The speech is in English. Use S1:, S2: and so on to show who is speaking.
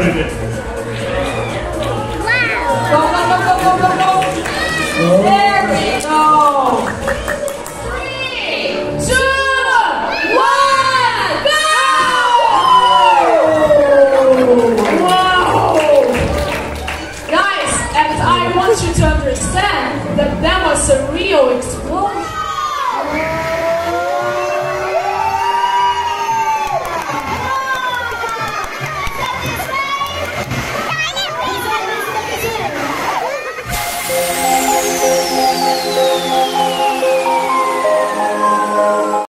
S1: need one